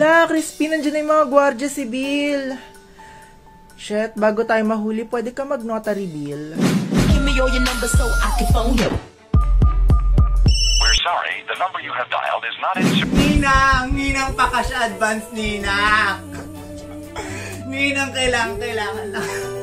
Hala, Crispy, nandiyan na yung mga gwardiya sibil. Shit, bago tayo mahuli, pwede ka mag-notary bill. Give me all your numbers so I can phone you. We're sorry, the number you have dialed is not in service. Ninang! Ninang pakas advance, Ninang! Ninang, kailangan, kailangan lang.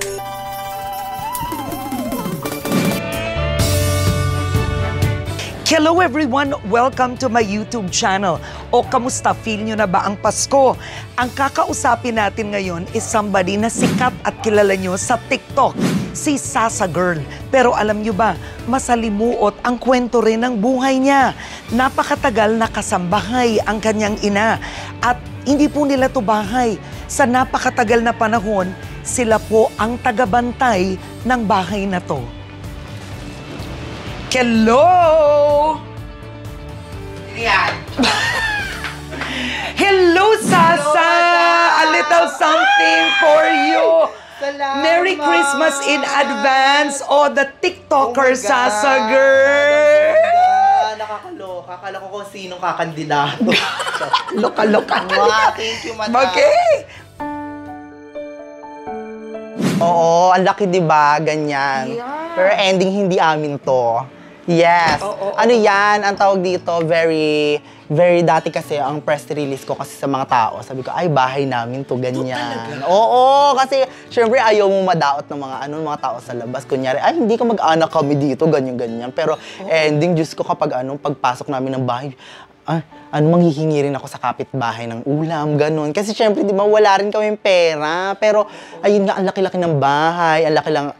Hello everyone! Welcome to my YouTube channel. O kamusta? Feel nyo na ba ang Pasko? Ang kakausapin natin ngayon is somebody na sikat at kilala nyo sa TikTok, si Sasa Girl. Pero alam nyo ba, masalimuot ang kwento rin ng buhay niya. Napakatagal na kasambahay ang kanyang ina. At hindi po nila to bahay. Sa napakatagal na panahon, sila po ang tagabantay ng bahay na to. Hello! Yan. Hello, Sasa! A little something for you. Salamat. Merry Christmas in advance. Oh, the TikToker Oh. Sasa girl. Nakakaloka. Akala ko kung sinong kakandidato. Loka-loka. Wow, thank you, madam. Okay. Oo, ang laki 'di ba? Ganyan. Yeah. Pero ending hindi amin 'to. Yes. Oo, oo, ano 'yan? Ang tawag dito very very dati kasi ang press release ko kasi sa mga tao. Sabi ko, ay bahay namin 'to ganyan. Oo, kasi syempre ayaw mo madaot ng mga ano mga tao sa labas. Kunyari, ay hindi ka mag-anak kami dito, ganyan ganyan. Pero ending Diyos ko kapag ano pagpasok namin ng bahay, ah, ano, manghihingi rin ako sa kapitbahay ng ulam, ganun. Kasi syempre, di ba, wala rin kami pera. Pero, ayun nga, ang laki-laki ng bahay, ang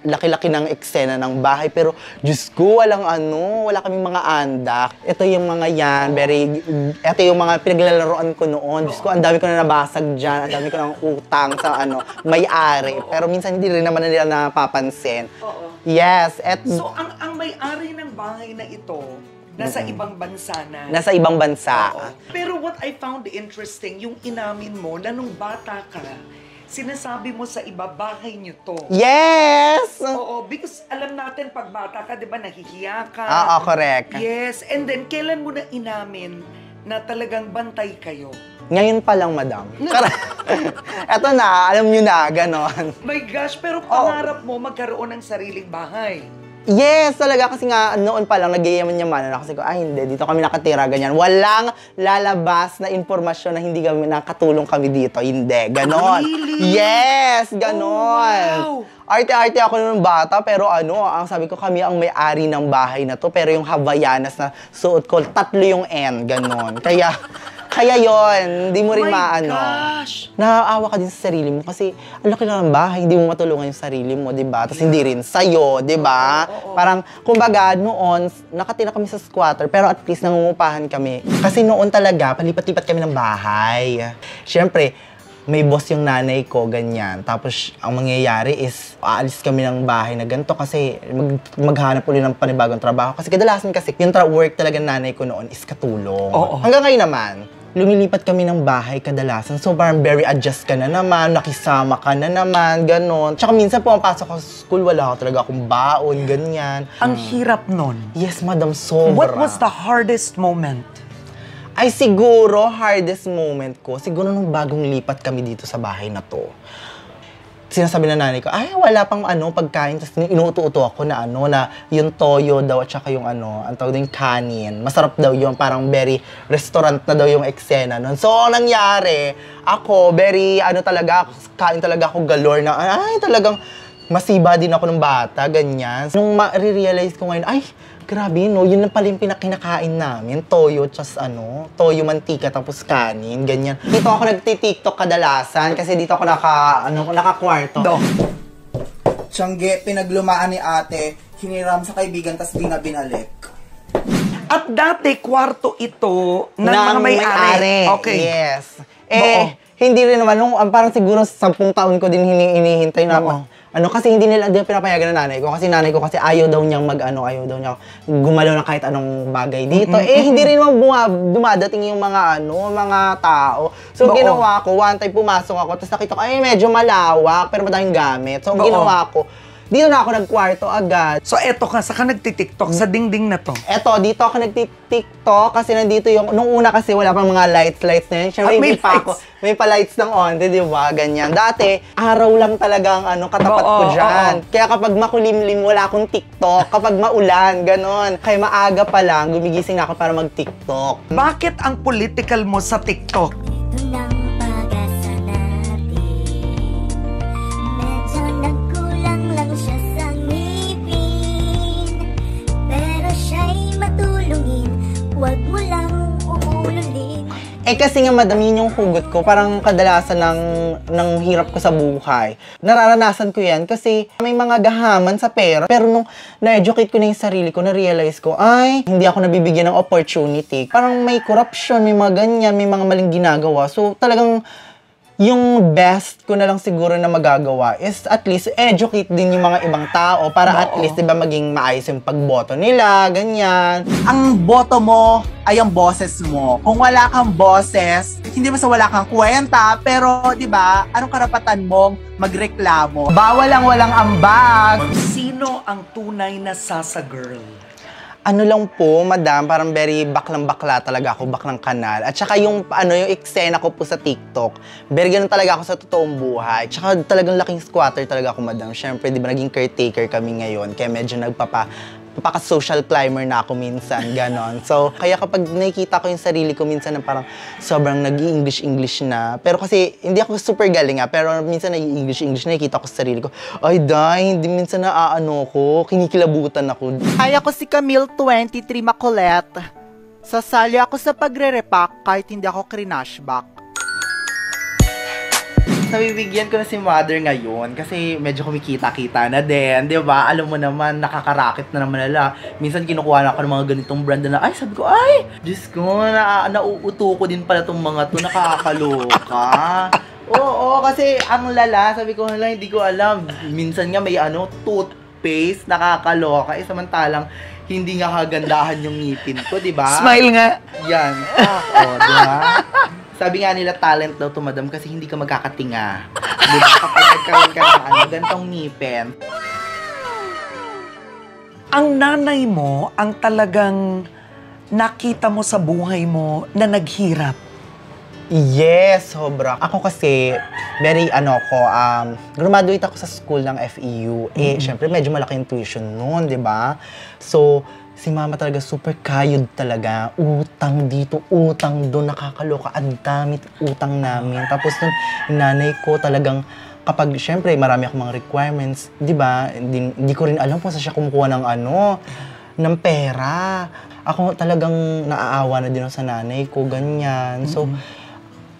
laki-laki ng eksena ng bahay. Pero, Diyos ko, walang ano, wala kaming mga andak. Ito yung mga yan, very, ito yung mga pinaglalaroan ko noon. Diyos ko, ang dami ko na nabasag dyan, ang dami ko ng utang sa ano, may-ari. Pero minsan hindi rin naman nila napapansin. Yes, et, So, ang, ang may-ari ng bahay na ito, nasa ibang bansa na. nasa ibang bansa. Oo. Pero what I found interesting, yung inamin mo na nung bata ka, sinasabi mo sa iba, bahay niyo to. Yes! Oo, because alam natin pag bata ka, di ba, nahihiya ka. Oo, correct. Yes, and then kailan mo na inamin na talagang bantay kayo? Ngayon pa lang, madam. Eto na, alam nyo na, ganon. My gosh, pero pangarap mo magkaroon ng sariling bahay. Yes, talaga kasi nga noon pa lang nagyayaman-yamanan ako kasi ko, ay hindi, dito kami nakatira, ganyan. Walang lalabas na informasyon na hindi kami nakatulong kami dito. Hindi, ganon. Really? Yes, ganon. Oh, wow. Arte-arte ako nung bata, pero ano, ang sabi ko kami ang may-ari ng bahay na to, pero yung Havaianas na suot ko, tatlo yung N, ganon. Kaya, kaya yon hindi mo rin My maano. gosh. Naaawa ka din sa sarili mo kasi ang laki lang ng bahay, hindi mo matulungan yung sarili mo, di ba? Tapos hindi rin sa'yo, di ba? Parang, kumbaga, noon, nakatira kami sa squatter, pero at least nangungupahan kami. Kasi noon talaga, palipat-lipat kami ng bahay. Siyempre, may boss yung nanay ko, ganyan. Tapos, ang mangyayari is, aalis kami ng bahay na ganito kasi mag, maghanap ulit ng panibagong trabaho. Kasi kadalasan kasi, yung tra- work talaga ng nanay ko noon is katulong. Oo. Hanggang ngayon naman, lumilipat kami ng bahay kadalasan. So parang very adjust ka na naman, nakisama ka na naman, ganon. Tsaka minsan pumapasok ako sa school, wala ako talaga akong baon, ganyan. Ang hirap nun. Yes, madam, sobra. What was the hardest moment? Ay siguro, hardest moment ko, siguro nung bagong lipat kami dito sa bahay na to. Sinasabi na nanay ko, ay wala pang ano, pagkain. Tapos inuuto-uto ako na ano, na yung toyo daw at saka yung ano, ang tawag din kanin. Masarap daw yung parang very restaurant na daw yung eksena nun. So, ang nangyari, ako, very ano talaga, kain talaga ako galore na, ay talagang masiba din ako ng bata, ganyan. Nung ma-realize ko ngayon, ay, grabe, no, yun na pala yung pinakinakain namin. Toyo, tas ano, toyo mantika, tapos kanin, ganyan. Dito ako nagti-tiktok kadalasan kasi dito ako naka, ano, nakakwarto. Do. Tiyangge, pinaglumaan ni ate, hiniram sa kaibigan, tas di na binalik. At dati, kwarto ito ng, mga Ng may-ari. Okay. Yes. Eh, hindi rin naman, nung, ah, parang siguro sampung taon ko din hini- hinihintay na, Oo. Ano, kasi hindi nila, hindi pinapayagan ng nanay ko. Kasi nanay ko kasi ayaw daw niyang mag, ano, ayaw daw niya gumalaw ng kahit anong bagay dito. Eh, hindi rin naman buma, dumadating yung mga, ano, mga tao. So, Oo. ginawa ko, one time pumasok ako, tapos nakita ko, ay, medyo malawak, pero madaming gamit. So, ginawa ko, dito na ako nagkwarto agad. So eto ka, saka nagtitiktok sa dingding na to. Eto, dito ako nagtitiktok kasi nandito yung, nung una kasi wala pang mga lights, lights na yun. Siyempre, Ah, may pa ako, may pa lights ng onde, di ba? Ganyan. Dati, araw lang talaga ang ano, katapat Oo, ko dyan. oo. Kaya kapag makulimlim, wala akong TikTok. Kapag maulan, ganon. Kaya maaga pa lang, gumigising na ako para mag-TikTok. Bakit ang political mo sa TikTok? Eh kasi nga madam, yun yung hugot ko. Parang kadalasan ng, ng hirap ko sa buhay. Nararanasan ko yan kasi may mga gahaman sa pera. Pero nung na-educate ko na yung sarili ko, na-realize ko, ay, hindi ako nabibigyan ng opportunity. Parang may corruption, may mga ganyan, may mga maling ginagawa. So talagang yung best ko na lang siguro na magagawa is at least educate din yung mga ibang tao para at Oo. least 'di ba maging maayos yung pagboto nila, ganyan. Ang boto mo ay ang boses mo. Kung wala kang boses, hindi mo sa wala kang kwenta, pero 'di ba, anong karapatan mong magreklamo? Bawal ang walang ambag. Sino ang tunay na Sasa girl? Ano lang po, madam, parang very baklang bakla talaga ako, baklang kanal. At saka yung, ano, yung eksena ko po sa TikTok, very ganun talaga ako sa totoong buhay. Tsaka talagang laking squatter talaga ako, madam. Siyempre, di ba, naging caretaker kami ngayon, kaya medyo nagpapa, papaka-social climber na ako minsan, ganon. So, kaya kapag nakikita ko yung sarili ko minsan na parang sobrang nag-i-English-English na. Pero kasi, hindi ako super galing ah, pero minsan nag-i-English-English, nakikita ko sa sarili ko, ay, dai, hindi minsan na aano ko, kinikilabutan ako. Ay, ako si Camille 23 Macolet. Sasali ako sa pagre-repack kahit hindi ako krinashback. Nabibigyan ko na si mother ngayon kasi medyo kumikita-kita na din, di ba? Alam mo naman, nakakarakit na naman nila. Minsan kinukuha na ako ng mga ganitong brand na, ay, sabi ko, ay, Diyos ko, na, nauuto ko din pala tong mga to, nakakaloka. Oo, kasi ang lala, sabi ko, hala, hindi ko alam. Minsan nga may ano, toothpaste, nakakaloka. Eh, samantalang, hindi nga kagandahan yung ngipin ko, di ba? Smile nga. Yan. Ako, di ba? Sabi nga nila, talent daw to, madam, kasi hindi ka magkakatinga. Di ba? Kapag nagkaroon ka ng ano, ganitong ngipin. Ang nanay mo ang talagang nakita mo sa buhay mo na naghirap. Yes, sobra. Ako kasi, very ano ko, um, graduate ako sa school ng FEU. Eh, syempre, medyo malaki yung tuition noon, di ba? So, si mama talaga super kayod talaga. Utang dito, utang doon, nakakaloka. Ang dami utang namin. Tapos nun, nanay ko talagang kapag, syempre, marami akong mga requirements, di ba? Hindi, ko rin alam kung saan siya kumukuha ng ano, ng pera. Ako talagang naaawa na din sa nanay ko, ganyan. So,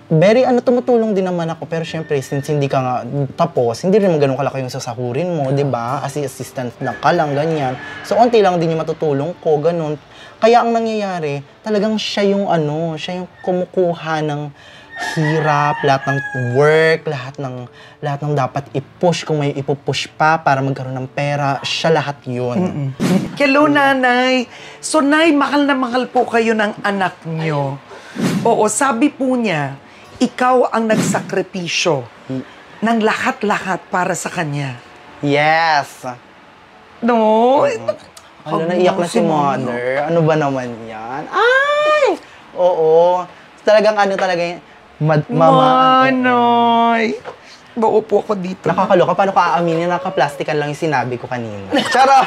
very ano, tumutulong din naman ako. Pero syempre, since hindi ka nga tapos, hindi rin ganun kalaki yung sasahurin mo, di ba? As assistant na ka lang, ganyan. So, onti lang din yung matutulong ko, ganun. Kaya ang nangyayari, talagang siya yung ano, siya yung kumukuha ng hirap, lahat ng work, lahat ng lahat ng dapat i-push kung may ipupush pa para magkaroon ng pera, siya lahat yun. Hello, nanay. So, nay, mahal na mahal po kayo ng anak nyo. Oo, sabi po niya, ikaw ang nagsakripisyo ng lahat-lahat para sa kanya. Yes! No? Ano, naiyak na si mother. Ano ba naman yan? Ay! Oo. Talagang ano talaga yun. Mad, mama. Manoy! Maupo ako dito. Nakakaloka. Paano ka aaminin na nakaplastikan lang yung sinabi ko kanina? Charot!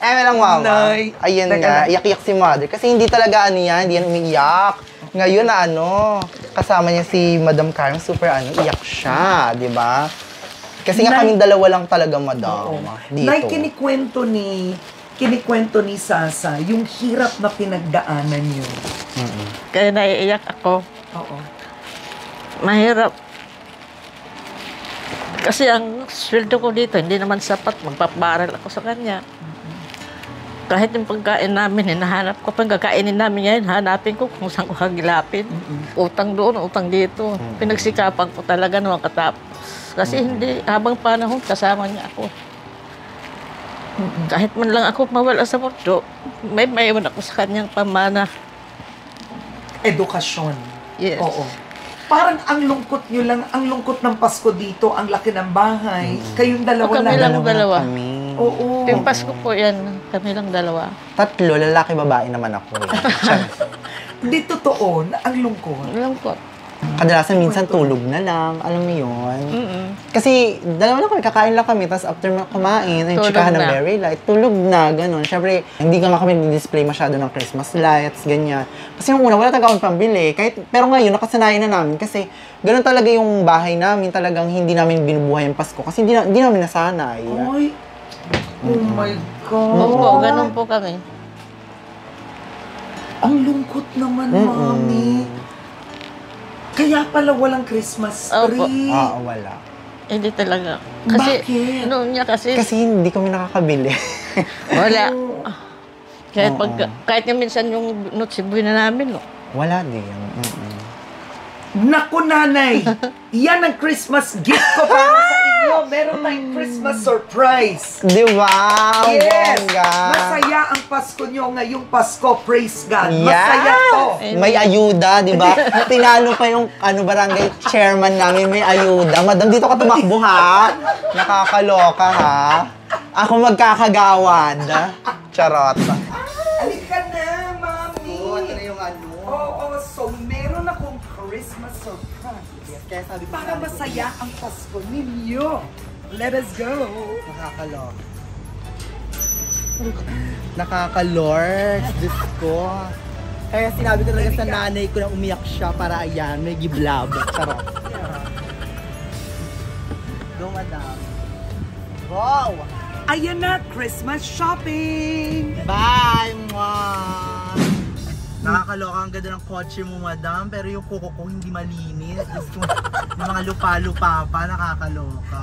Eh, lang mama. Nay. Ayun Teka nga, iyak-iyak si mother. Kasi hindi talaga ano yan, hindi yan umiiyak. Ngayon na ano, kasama niya si Madam Karen, super ano, iyak siya, di ba? Kasi nga kaming dalawa lang talaga, madam. Dito. Nay, kinikwento ni kinikwento ni Sasa yung hirap na pinagdaanan niyo. Kaya naiiyak ako. Oo. Mahirap. Kasi ang sweldo ko dito, hindi naman sapat. Magpaparal ako sa kanya. Kahit yung pagkain namin, hinahanap ko. Pag kakainin namin ngayon, hanapin ko kung saan ko hagilapin. Utang doon, utang dito. Pinagsikapan ko talaga nung katapos. Kasi hindi, habang panahon, kasama niya ako. Kahit man lang ako mawala sa mundo, may maiwan ako sa kanyang pamana. Edukasyon. Yes. Oo. parang ang lungkot nyo lang, ang lungkot ng Pasko dito, ang laki ng bahay. Kayong dalawa O, kami lang. lang. dalawa. kami. Oo. Yung Pasko po yan, kami lang dalawa. Tatlo, lalaki, babae naman ako. Eh. Hindi totoo na ang lungkot. Lungkot. Kadalasan minsan tulog na lang, alam mo yun. Mm-mm. Kasi dalawa lang kami, kakain lang kami, tapos after ma- kumain, ay Tulog chikahan ng very light, tulog na, ganun. Siyempre, hindi ka nga kami display masyado ng Christmas lights, ganyan. Kasi yung una, wala talaga akong pambili. Kahit, pero ngayon, nakasanayan na namin kasi ganun talaga yung bahay namin, talagang hindi namin binubuhay ang Pasko kasi hindi, na, hindi namin nasanay. Ay, oh my God. Opo, ganun po kami. Ang lungkot naman, Mm-mm. mami. Kaya pala walang Christmas Opo. tree. Ah, wala. Hindi talaga. Kasi, Bakit? noon niya kasi, Kasi hindi kami nakakabili. wala. Kahit, Oo. pag, kahit yung minsan yung notsibuy na namin, no? wala din. Mm-mm. Naku, nanay! Yan ang Christmas gift ko para sa inyo. Meron tayong Christmas surprise. Di ba? Yes! bongga. Masaya ang Pasko nyo ngayong Pasko. Praise God. Yes! Masaya to. May ayuda, di ba? Tinalo pa yung ano, barangay chairman namin, may ayuda. Madam, dito ka tumakbo ha. Nakakaloka ha. Ako magkakagawad. Charot. Pasko ninyo. Let us go. Nakakaloka. Nakakalord. Diyos ko. Kaya sinabi ko talaga sa nanay ko na umiyak siya para ayan, may giblab. Charot. Go, madam. Wow! Ayan na, Christmas shopping! Bye, mwah! Nakakaloka ang ganda ng kotse mo, madam, pero yung kuko ko hindi malinis. Diyos ko, yung mga lupa-lupa pa, nakakaloka.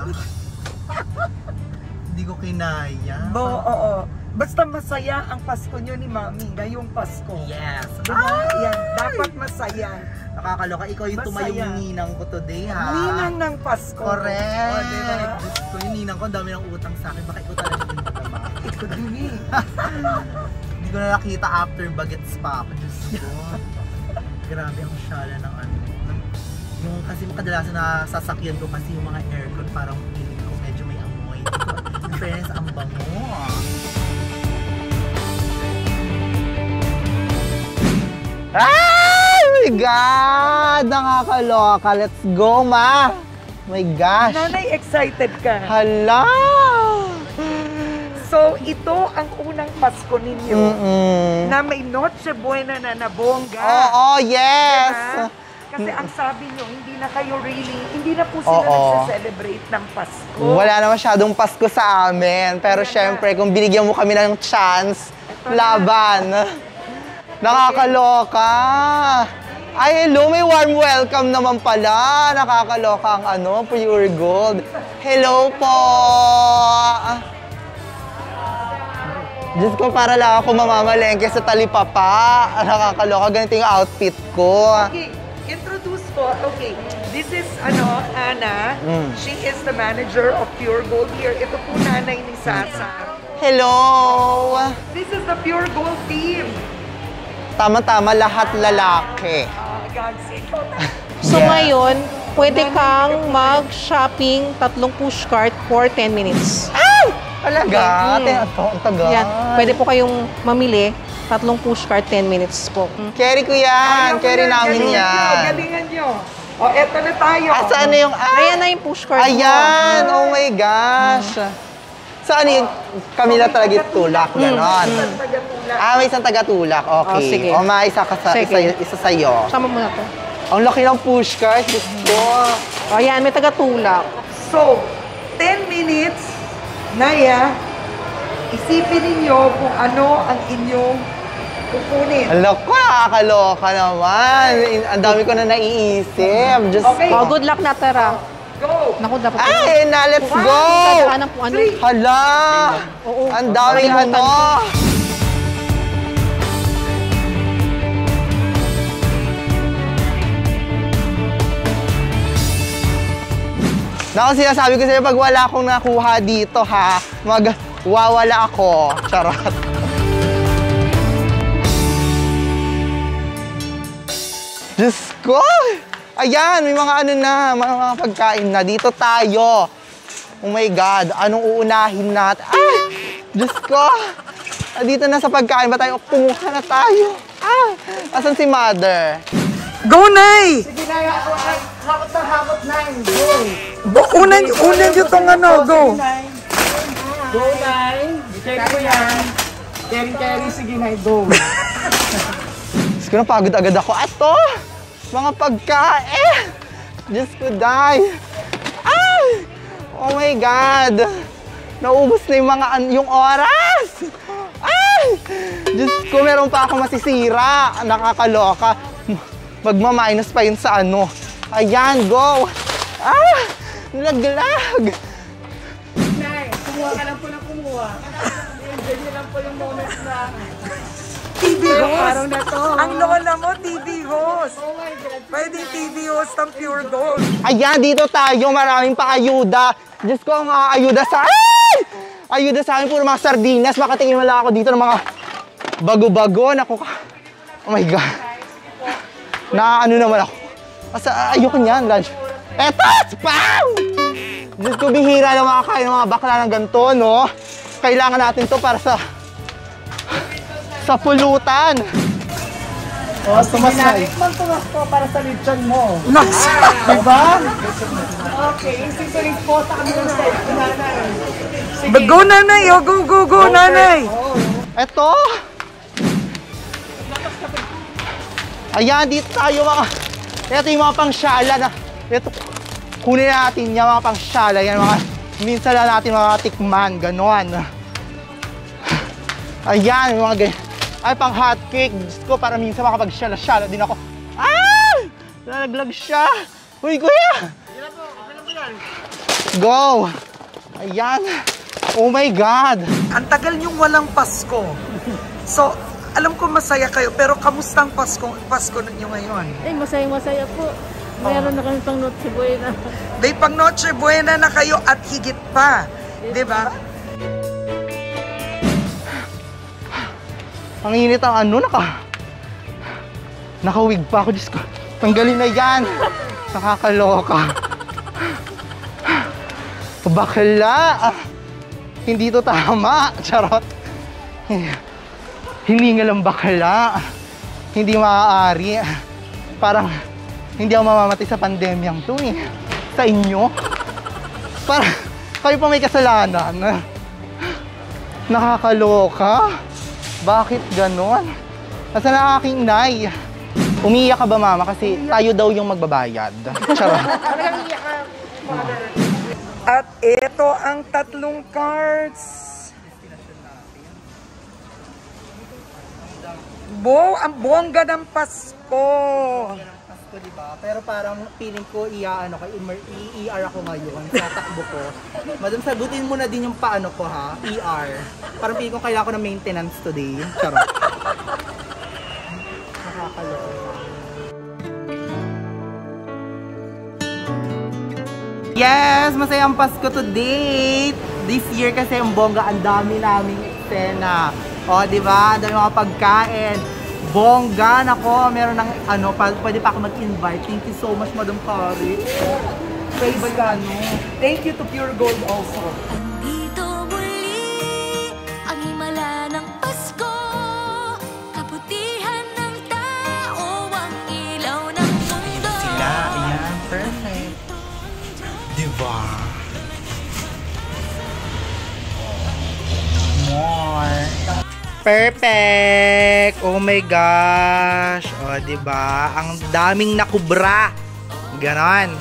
hindi ko kinaya. Bo, oo. Basta masaya ang Pasko nyo ni Mami ngayong Pasko. Yes. Diba? Yan, dapat masaya. Nakakaloka. Ikaw yung Masaya. tumayong ninang ko today, ha? Ninang ng Pasko. Correct. O, diba? Diyos ko, yung ninang ko, ang dami ng utang sa akin. Baka ikaw talaga yung mataba. Ito din eh. Hindi ko na nakita after bagets pa ako. Diyos ko. Grabe ang syala ng ano. ng- Yung kasi kadalasan na sasakyan ko kasi yung mga aircon parang feeling ko medyo may amoy. In fairness, ang bango. Ay! My God! Nakakaloka. Let's go, ma! My gosh! Nanay, excited ka. Hala! So, ito ang Pasko ninyo Mm-mm. na may Noche Buena na nabongga. Oo, yes! Diba? Kasi ang sabi nyo, hindi na kayo really, hindi na po sila Oo. nagse-celebrate ng Pasko. Wala na masyadong Pasko sa amin. Pero Talaga. syempre, kung binigyan mo kami ng chance, Ito na. laban. Nakakaloka. Ay, hello, may warm welcome naman pala. Nakakaloka ang ano, pure gold. Hello po. Diyos ko, para lang ako mamamalengke sa talipapa. Nakakaloka, ganito yung outfit ko. Okay, introduce ko. Okay, this is ano, Ana. Mm. She is the manager of Pure Gold here. Ito po nanay ni Sasa. Hello! This is the Pure Gold team. Tama-tama, lahat lalaki. Oh, God, ikaw na. So Yeah. ngayon, pwede kang mag-shopping tatlong pushcart for 10 minutes. Talaga? Mm. Ito, ang tagal. Yan. Pwede po kayong mamili tatlong pushcart 10 minutes po. Carry ko yan. Ayaw Carry yan, namin galingan nyo, yan. Galingan nyo. O, eto na tayo. Ah, saan na yung... Ah, Ayan na yung pushcart mo. ayan! Oh my gosh! Saan yung... Kami na talaga yung tulak, ganon. Ah, may isang taga-tulak. Okay. Oh, sige. O, ma, isa, ka sa, isa, isa sa'yo. Sama mo na to. Ang laki ng pushcart. Diyos ko. O yan, may taga-tulak. So, 10 minutes, Naya, isipin ninyo kung ano ang inyong kukunin. Alam ko, nakakaloka naman. Ang dami ko na naiisip. Diyos Okay. O, ko. good luck na, Tara. Go! Naku, dapat. Ay, na, let's go! Po, ano? Hala! Oo. Ang daming ano! Naku, sinasabi ko sa'yo, pag wala akong nakuha dito, ha, magwawala ako. Charot. Diyos ko! Ayan, may mga ano na, mga, mga pagkain na. Dito tayo. Oh my God, anong uunahin natin? Ay! Diyos ko! Dito na sa pagkain ba tayo? Kumuha na tayo. Ah! Asan si mother? Go, Nay! Sige, Nay. Hakot na hakot, Nay. Go. Unan, unan nyo tong ano, go. Diyos ko, napagod agad ako. Ato! Mga pagkain! Diyos ko, day! Ay! Oh my God! Naubos na yung mga, yung oras! Ay! Diyos ko, meron pa ako masisira. Nakakaloka. Magma-minus pa yun sa ano. Ayan, go! Ah! Nalaglag! TV host. Ang lola mo, TV host. Pwede TV host ng Pure Gold. Ayan, dito tayo. Maraming pa ayuda. Diyos ko, ang mga ayuda sa... Ay! Ayuda sa akin, puro mga sardinas. Makatingin wala ako dito ng mga bago-bago. Naku ka. Oh my God. Na ano naman ako. Asa, ayoko niyan, lunch. Eto! Spam! Diyos ko, bihira na makakain ng mga bakla ng ganito, no? Kailangan natin to para sa... sa pulutan. Oh, tumasay. Naks! Diba? Go, nanay. Oh, go, go, go, nanay. Eto! Ayan, dito tayo mga... Ito yung mga pangsyala na... Ito, kunin natin yung mga pangsyala. Yan, mga... Minsan lang natin mga tikman, ganon. Ayan, yung mga ganyan. Ay, pang hot cake. Diyos ko, para minsan makapagsyala-syala din ako. Ah! Lalaglag siya. Uy, kuya! Go! Ayan. Oh my God! Ang tagal niyong walang Pasko. So, alam ko masaya kayo, pero kamusta ang Pasko, Pasko niyo ngayon? Ay, masaya-masaya po. Meron na kami pang Noche Buena. May pang Noche Buena na kayo at higit pa. Di ba? Ang init ang ano, naka... Nakawig pa ako, Diyos ko. Tanggalin na yan. Nakakaloka. Bakla. Hindi to tama. Charot. Hiningal ang bakla. Hindi maaari. Parang hindi ako mamamatay sa pandemyang to eh. Sa inyo. Parang kayo pa may kasalanan. Nakakaloka. Bakit ganon? Nasaan ang aking inay? Umiiyak ka ba mama? Kasi tayo daw yung magbabayad. Charot. At ito ang tatlong cards. Bo, ang bongga ng Pasko. Pasko, di ba? Pero parang feeling ko iya-ano ko, i-ER ako ngayon sa takbo ko. Madam, sagutin mo na din yung paano ko ha, ER. Parang feeling ko kailangan ko ng maintenance today. Charot. Nakakaloka. Yes! Masayang Pasko to date! This year kasi ang bongga, ang dami naming eksena. O, di ba? Ang dami mga pagkain. Bongga, nako, meron ng ano, pwede pa ako mag-invite. Thank you so much, Madam Kari. Kay Bagano. Thank you to Pure Gold also. Perfect! Oh my gosh! O, di ba? Ang daming nakubra. Ganon.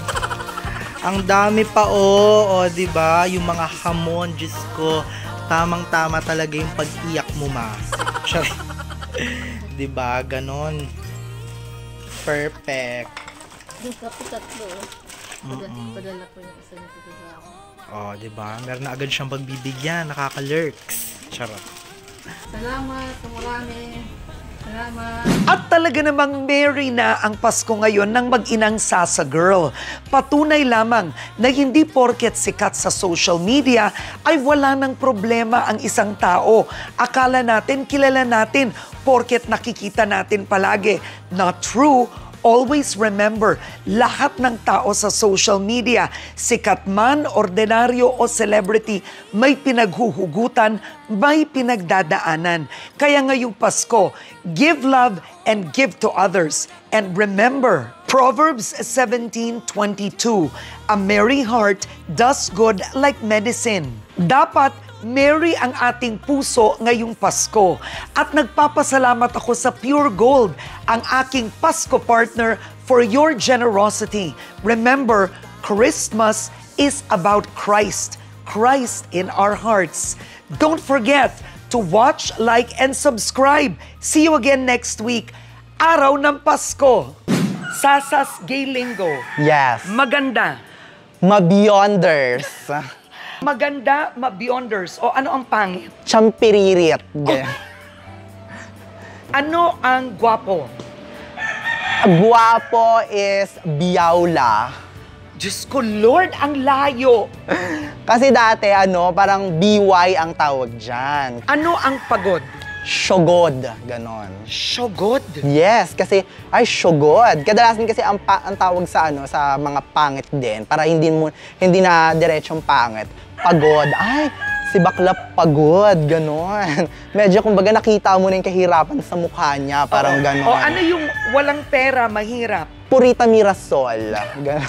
Ang dami pa oh, o, di ba? Yung mga hamon, Diyos ko. Tamang-tama talaga yung pag-iyak mo, ma. Sorry. ba? Ganon. Perfect. Tatlo. Ako. Oh, ba? Meron na agad siyang pagbibigyan, nakaka-lurks. Charot. Salamat sa marami. Salamat. At talaga namang merry na ang Pasko ngayon ng mag-inang Sasa Girl. Patunay lamang na hindi porket sikat sa social media ay wala ng problema ang isang tao. Akala natin, kilala natin, porket nakikita natin palagi. Not true. Always remember, lahat ng tao sa social media, sikat man, ordinaryo o celebrity, may pinaghuhugutan, may pinagdadaanan. Kaya ngayong Pasko, give love and give to others. And remember, Proverbs 17:22, a merry heart does good like medicine. Dapat merry ang ating puso ngayong Pasko. At nagpapasalamat ako sa Pure Gold, ang aking Pasko partner for your generosity. Remember, Christmas is about Christ. Christ in our hearts. Don't forget to watch, like, and subscribe. See you again next week. Araw ng Pasko. Sasas Gay Lingo. Yes. Maganda. Mabeyonders. Maganda, mabeyonders. O ano ang pangit? Champiririt. Ano ang gwapo? Guwapo is biyaula. Diyos ko, Lord, ang layo. Kasi dati, ano, parang BY ang tawag dyan. Ano ang pagod? Shogod, ganon. Shogod. Yes, kasi ay shogod. Kadalasan kasi ang, pa- ang tawag sa ano sa mga pangit din para hindi mo hindi na diretsong pangit. Pagod. Ay, si bakla pagod, ganon. Medyo kumbaga nakita mo na yung kahirapan sa mukha niya, parang ganon. O ano yung walang pera, mahirap? Purita Mirasol. Ganon.